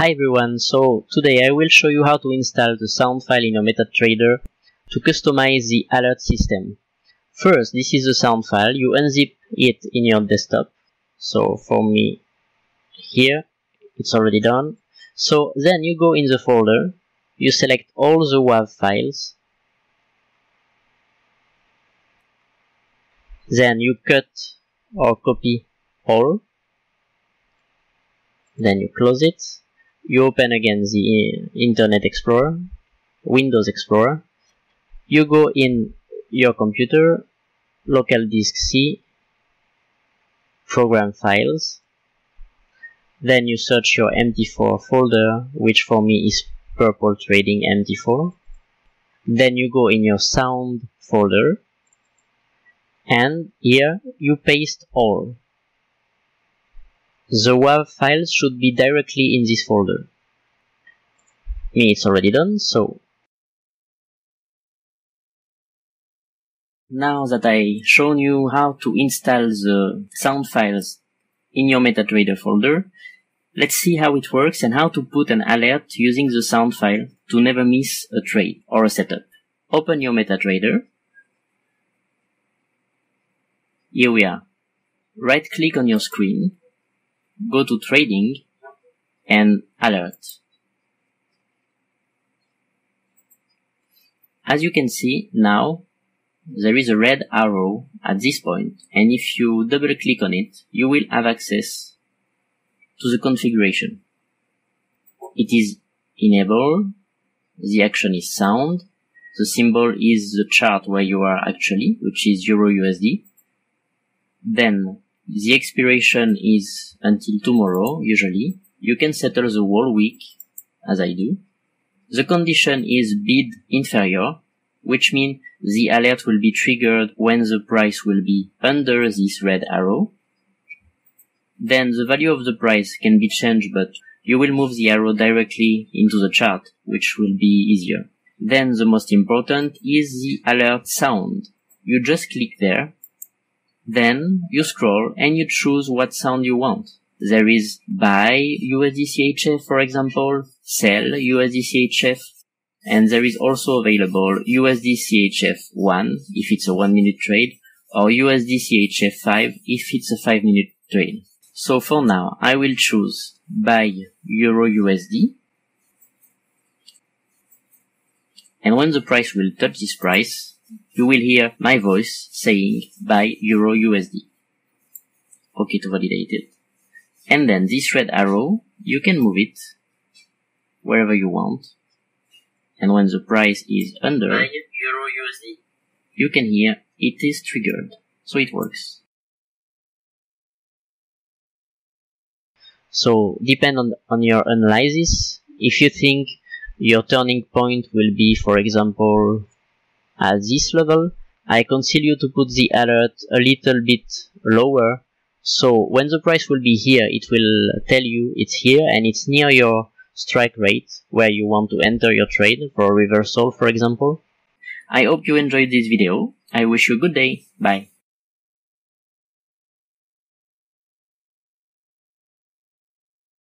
Hi everyone, so today I will show you how to install the sound file in your MetaTrader to customize the alert system. First, this is the sound file, you unzip it in your desktop. So for me, here, it's already done. So then you go in the folder, you select all the WAV files, then you cut or copy all, then you close it, you open again the Internet Explorer, Windows Explorer, you go in your computer, local disk C, program files, then you search your MT4 folder, which for me is Purple Trading MT4, then you go in your sound folder, and here you paste all the WAV files should be directly in this folder. Me, it's already done, so now that I shown you how to install the sound files in your MetaTrader folder, let's see how it works and how to put an alert using the sound file to never miss a trade or a setup. Open your MetaTrader. Here we are. Right click on your screen go to trading and alert. As you can see now, there is a red arrow at this point and if you double click on it, you will have access to the configuration. It is enabled, the action is sound, the symbol is the chart where you are actually, which is Euro USD. Then the expiration is until tomorrow, usually. You can settle the whole week, as I do. The condition is bid inferior, which means the alert will be triggered when the price will be under this red arrow. Then the value of the price can be changed, but you will move the arrow directly into the chart, which will be easier. Then the most important is the alert sound. You just click there then you scroll and you choose what sound you want. There is buy USD CHF, for example, sell USD CHF, and there is also available USD CHF 1 if it's a 1 minute trade, or USD CHF 5 if it's a 5 minute trade. So for now, I will choose buy Euro USD. And when the price will touch this price, you will hear my voice saying buy Euro USD. Okay to validate it. And then this red arrow, you can move it wherever you want. And when the price is under buy Euro USD, you can hear it is triggered. So it works. So depend on, on your analysis. If you think your turning point will be, for example, at this level, I consider you to put the alert a little bit lower. So when the price will be here, it will tell you it's here and it's near your strike rate where you want to enter your trade for reversal, for example. I hope you enjoyed this video. I wish you a good day. Bye.